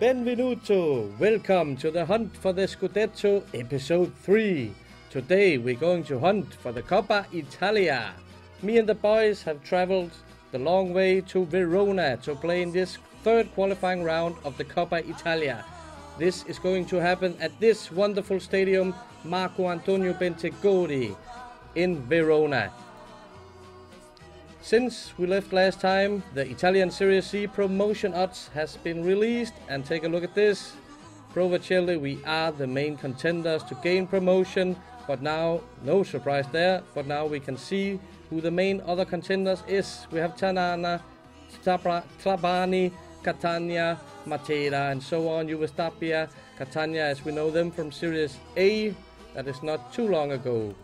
Benvenuto! Welcome to the Hunt for the Scudetto episode 3. Today we're going to hunt for the Coppa Italia. Me and the boys have traveled the long way to Verona to play in this third qualifying round of the Coppa Italia. This is going to happen at this wonderful stadium, Marco Antonio Bentegodi in Verona. Since we left last time, the Italian Serie C promotion odds has been released and take a look at this. Pro Vercelli, we are the main contenders to gain promotion, but now, no surprise there, but now we can see who the main other contenders is. We have Tanana, Trapani, Catania, Matera, and so on. Juve Catania, as we know them from Series A, that is not too long ago.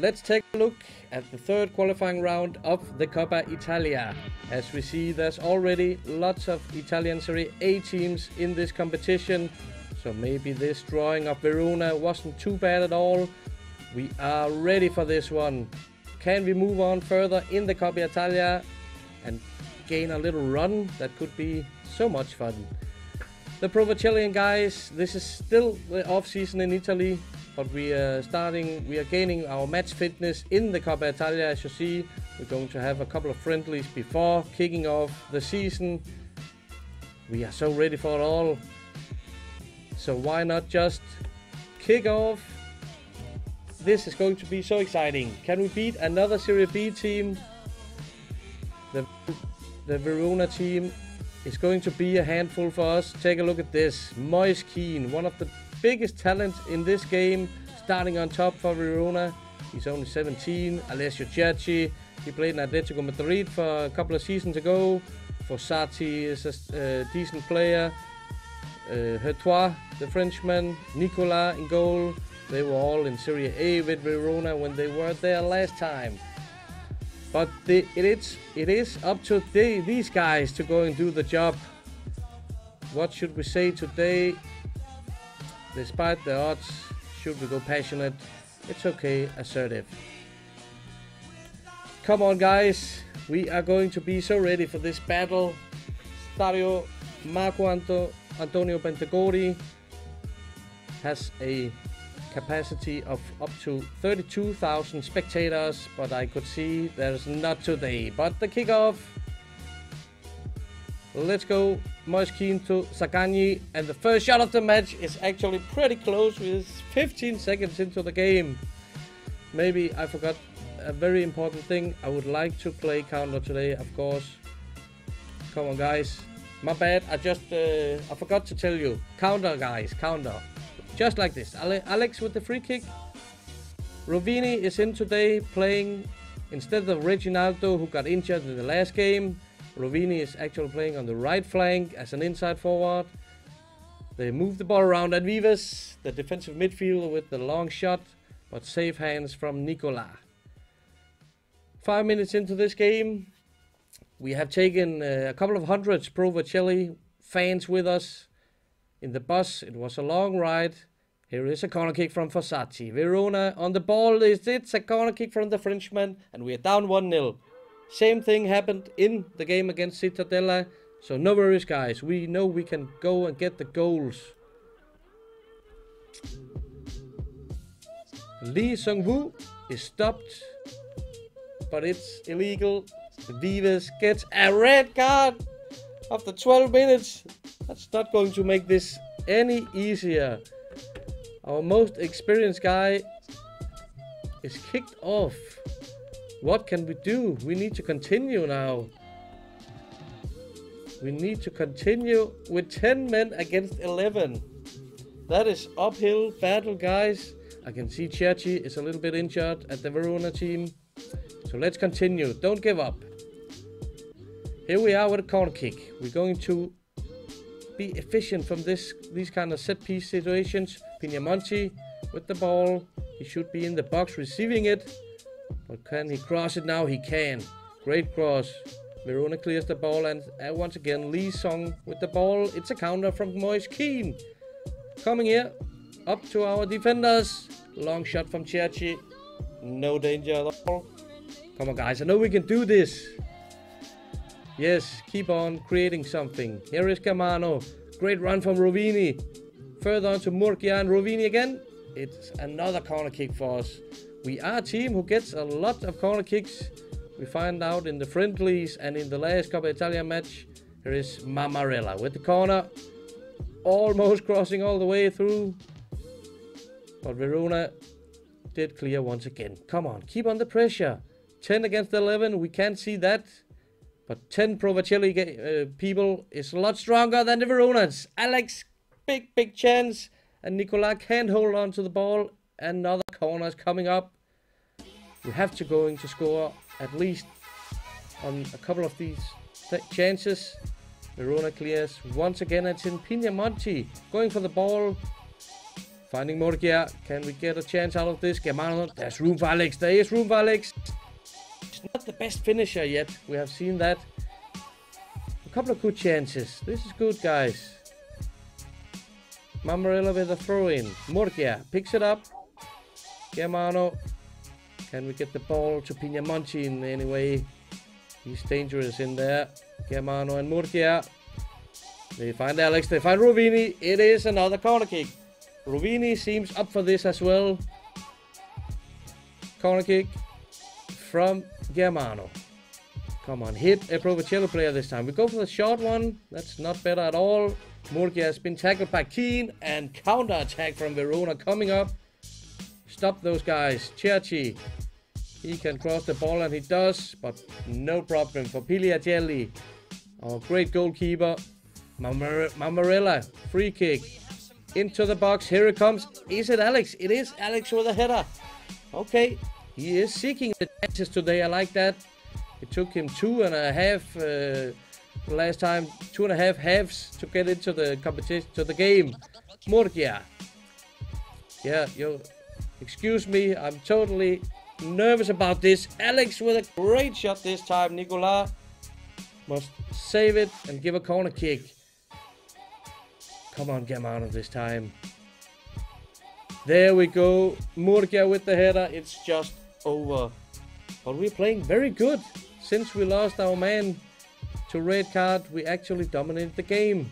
Let's take a look at the third qualifying round of the Coppa Italia. As we see, there's already lots of Italian Serie A teams in this competition, so maybe this drawing of Verona wasn't too bad at all. We are ready for this one. Can we move on further in the Coppa Italia and gain a little run? That could be so much fun. The Pro Vercellian guys, this is still the off season in Italy but we are starting, we are gaining our match fitness in the Coppa Italia. As you see, we're going to have a couple of friendlies before kicking off the season. We are so ready for it all. So why not just kick off? This is going to be so exciting. Can we beat another Serie B team? The, the Verona team is going to be a handful for us. Take a look at this. Moise Kean, one of the biggest talent in this game, starting on top for Verona. He's only 17. Alessio Cerci, he played in Atletico Madrid for a couple of seasons ago. Fossati is a uh, decent player. Uh, Heurtaux, the Frenchman. Nicola in goal. They were all in Serie A with Verona when they were there last time. But the, it is it is up to the, these guys to go and do the job. What should we say today? Despite the odds, should we go passionate? It's okay, assertive. Come on, guys. We are going to be so ready for this battle. Stadio Marco Anto Antonio Bentegodi has a capacity of up to 32,000 spectators, but I could see there's not today. But the kickoff Let's go Moise Kean to Zaccagni. And the first shot of the match is actually pretty close with 15 seconds into the game. Maybe I forgot a very important thing. I would like to play counter today, of course. Come on, guys. My bad. I just uh, I forgot to tell you. Counter, guys. Counter. Just like this. Alex with the free kick. Rovini is in today playing instead of Reginaldo who got injured in the last game. Rovini is actually playing on the right flank as an inside forward. They move the ball around at Vives, the defensive midfielder with the long shot, but safe hands from Nicola. Five minutes into this game, we have taken uh, a couple of hundreds Pro Vercelli fans with us in the bus. It was a long ride. Here is a corner kick from Fossati. Verona on the ball. It's a corner kick from the Frenchman, and we are down 1 0. Same thing happened in the game against Cittadella. So no worries, guys. We know we can go and get the goals. Lee Sung-woo is stopped, but it's illegal. Vives gets a red card after 12 minutes. That's not going to make this any easier. Our most experienced guy is kicked off. What can we do? We need to continue now. We need to continue with 10 men against 11. That is uphill battle, guys. I can see Cerci is a little bit injured at the Verona team. So let's continue. Don't give up. Here we are with a corner kick. We're going to be efficient from this these kind of set piece situations. Pinamonti with the ball. He should be in the box receiving it. But can he cross it now? He can. Great cross. Verona clears the ball and uh, once again Lee Song with the ball. It's a counter from Moise Kean. Coming here. Up to our defenders. Long shot from Cerci. No danger at all. Come on guys, I know we can do this. Yes, keep on creating something. Here is Camano. Great run from Rovini. Further on to Murgia and Rovini again. It's another corner kick for us. We are a team who gets a lot of corner kicks. We find out in the friendlies and in the last Coppa Italia match. Here is Mammarella with the corner. Almost crossing all the way through. But Verona did clear once again. Come on, keep on the pressure. 10 against 11, we can't see that. But 10 Pro Vercelli uh, people is a lot stronger than the Veronas. Alex, big, big chance. And Nicola can't hold on to the ball. Another corner is coming up. We have to go in to score at least on a couple of these chances. Verona clears once again. It's in Pinamonti going for the ball. Finding Murgia. Can we get a chance out of this? Germano. There's room for Alex. There is room for Alex. It's not the best finisher yet. We have seen that. A couple of good chances. This is good, guys. Mammarella with a throw in. Murgia picks it up. Germano. Can we get the ball to Pinamonti in any way? He's dangerous in there. Germano and Murgia. They find Alex. They find Rovini. It is another corner kick. Rovini seems up for this as well. Corner kick from Germano. Come on, hit a Pro Vercelli player this time. We go for the short one. That's not better at all. Murgia has been tackled by Kean and counter attack from Verona coming up. Stop those guys. Cerci. He can cross the ball and he does, but no problem for Pigliacelli. Our great goalkeeper. Mamar Mammarella. Free kick into the box. Here it comes. Is it Alex? It is Alex with a header. Okay, he is seeking the chances today. I like that. It took him two and a half uh, last time, two and a half halves to get into the competition, to the game. Murgia. Yeah, you. Excuse me, I'm totally nervous about this. Alex with a great shot this time. Nicola must save it and give a corner kick. Come on, get him out of this time. There we go. Murgia with the header. It's just over. But we're playing very good. Since we lost our man to red card, we actually dominated the game.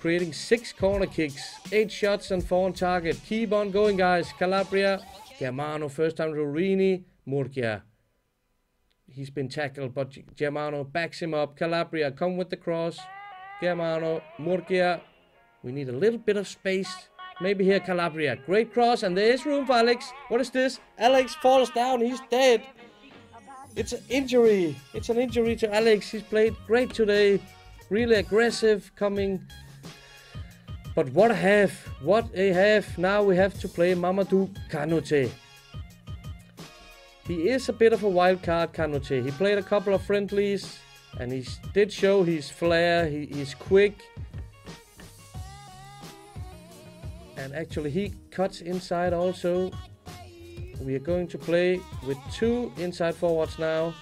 Creating six corner kicks, eight shots and four on target. Keep on going, guys. Calabria, Germano, first time Rovini, Murgia. He's been tackled, but Germano backs him up. Calabria, come with the cross. Germano, Murgia. We need a little bit of space. Maybe here Calabria. Great cross, and there is room for Alex. What is this? Alex falls down. He's dead. It's an injury. It's an injury to Alex. He's played great today. Really aggressive coming. But what a half. What a half. Now we have to play Mamadou Kanouté. He is a bit of a wild card, Kanouté. He played a couple of friendlies. And he did show his flair, he, he's quick. And actually he cuts inside also. We are going to play with two inside forwards now.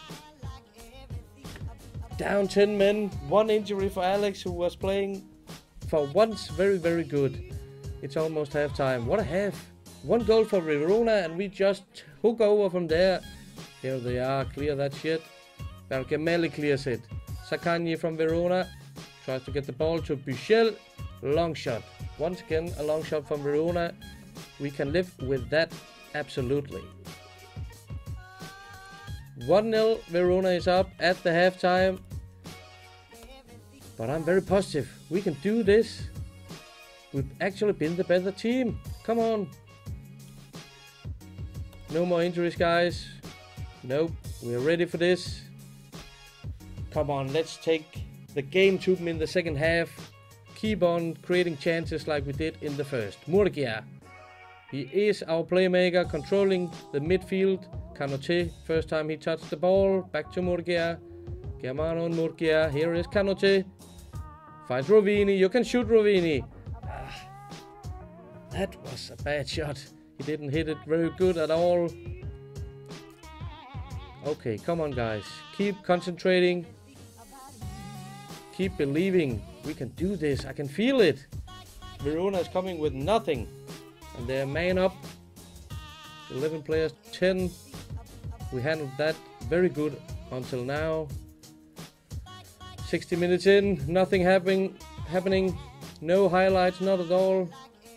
Down 10 men, one injury for Alex who was playing for once very very good. It's almost half time. What a half. One goal for Verona and we just hook over from there. Here they are, clear that shit. Bergamelli clears it. Zaccagni from Verona tries to get the ball to Buchel. Long shot. Once again, a long shot from Verona. We can live with that absolutely. 1-0 Verona is up at the halftime. But I'm very positive. We can do this. We've actually been the better team. Come on. No more injuries, guys. Nope. We're ready for this. Come on, let's take the game to them in the second half. Keep on creating chances like we did in the first. Murgia. He is our playmaker, controlling the midfield. Kanouté, first time he touched the ball. Back to Murgia. Germano and Murgia. Here is Kanouté. Finds Rovini. You can shoot Rovini. Ah, that was a bad shot. He didn't hit it very good at all. Okay, come on guys. Keep concentrating. Keep believing. We can do this. I can feel it. Verona is coming with nothing. And they're man up. 11 players, 10. We handled that very good until now. 60 minutes in, nothing happening, happening, no highlights, not at all.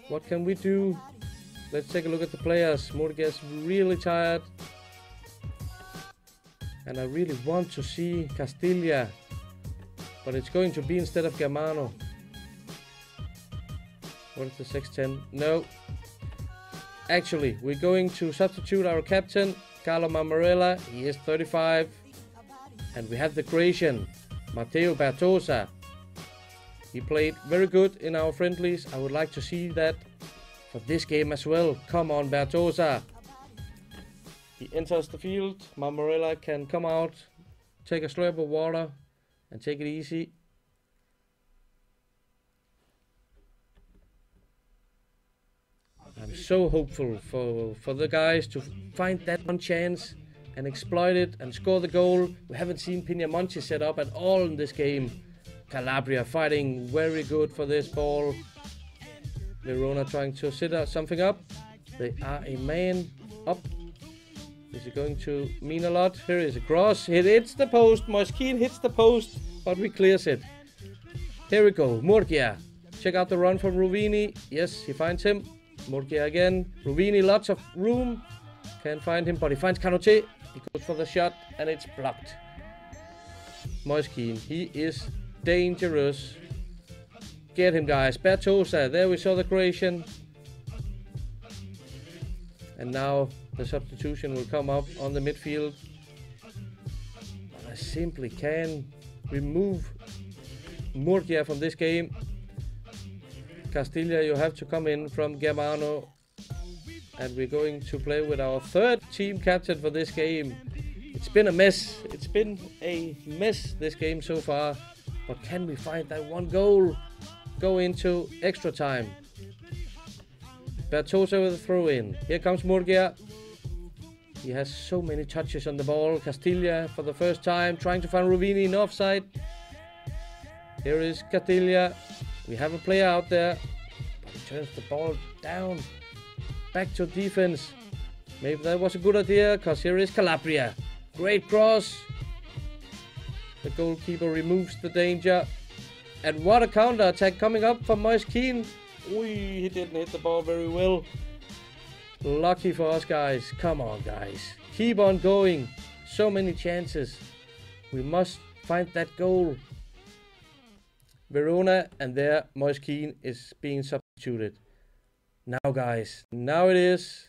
What can we do? Let's take a look at the players. Murgia really tired. And I really want to see Castiglia. But it's going to be instead of Germano. What is the 610? No. Actually, we're going to substitute our captain, Carlo Mammarella. He is 35. And we have the Croatian, Matteo Bertosa. He played very good in our friendlies. I would like to see that for this game as well. Come on, Bertosa. He enters the field. Mammarella can come out, take a slurp of water, and take it easy. I'm so hopeful for, for the guys to find that one chance and exploit it and score the goal. We haven't seen Pinamonti set up at all in this game. Calabria fighting very good for this ball. Verona trying to set up something up. They are a man up. Is it going to mean a lot? Here is a cross. It hits the post. Moschin hits the post, but we clears it. Here we go. Murgia. Check out the run from Rovini. Yes, he finds him. Murgia again. Rovini, lots of room. Can't find him, but he finds Kanouté. He goes for the shot, and it's blocked. Moise Kean, he is dangerous. Get him, guys. Bertosa. There we saw the creation. And now the substitution will come up on the midfield. I simply can remove Murgia from this game. Castiglia, you have to come in from Germano. And we're going to play with our third team captain for this game. It's been a mess. It's been a mess this game so far. But can we find that one goal? Go into extra time. Bertosa with a throw in. Here comes Murgia. He has so many touches on the ball. Castiglia for the first time trying to find Rovini in offside. Here is Castiglia. We have a player out there. But he turns the ball down. Back to defense. Maybe that was a good idea because here is Calabria. Great cross. The goalkeeper removes the danger. And what a counter attack coming up from Moise Kean. he didn't hit the ball very well. Lucky for us, guys. Come on, guys. Keep on going. So many chances. We must find that goal. Verona and there Moise Kean is being substituted. Now, guys. Now it is.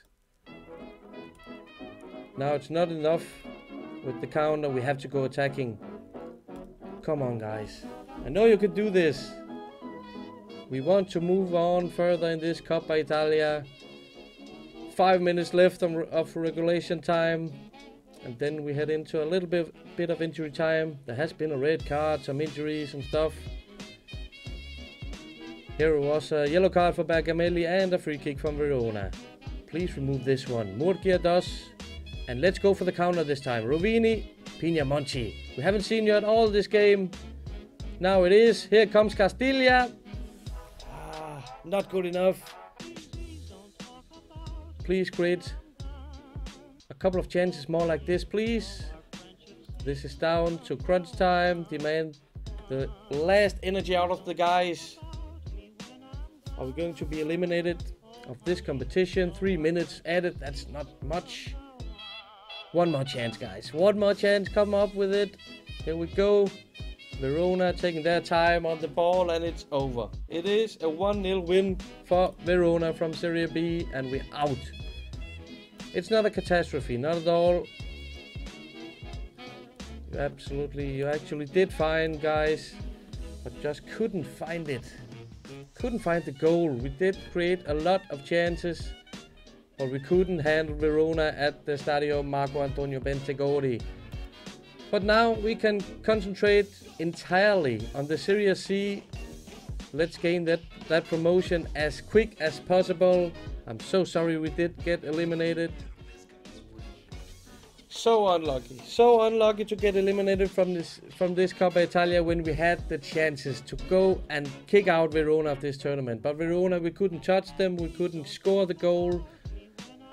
Now it's not enough with the counter. We have to go attacking. Come on, guys. I know you could do this. We want to move on further in this Coppa Italia. Five minutes left of regulation time. And then we head into a little bit, bit of injury time. There has been a red card, some injuries and stuff. Here it was a yellow card for Bergamelli and a free kick from Verona. Please remove this one. Murgia does. And let's go for the counter this time. Rovini, Pinamonti. We haven't seen you at all this game. Now it is. Here comes Castiglia. Ah, not good enough. Please create a couple of chances more like this, please. This is down to crunch time. Demand the last energy out of the guys. Are we going to be eliminated of this competition? Three minutes added. That's not much. One more chance, guys. One more chance. Come up with it. Here we go. Verona taking their time on the ball and it's over. It is a 1-0 win for Verona from Serie B and we're out. It's not a catastrophe, not at all. You absolutely, you actually did find guys, but just couldn't find it. Couldn't find the goal. We did create a lot of chances, but we couldn't handle Verona at the Stadio Marco Antonio Bentegodi. But now we can concentrate entirely on the Serie C. Let's gain that, that promotion as quick as possible. I'm so sorry we did get eliminated. So unlucky, so unlucky to get eliminated from this from this Coppa Italia when we had the chances to go and kick out Verona of this tournament. But Verona, we couldn't touch them, we couldn't score the goal.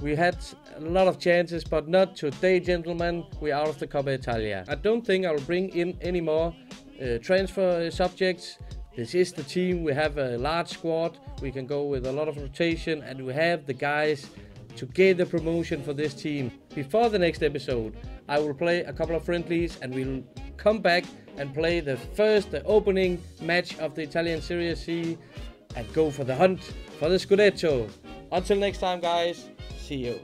We had a lot of chances, but not today, gentlemen. We're out of the Coppa Italia. I don't think I'll bring in any more uh, transfer subjects. This is the team. We have a large squad. We can go with a lot of rotation, and we have the guys to get the promotion for this team. Before the next episode, I will play a couple of friendlies, and we'll come back and play the first, the opening match of the Italian Serie C, and go for the hunt for the Scudetto. Until next time, guys. See you.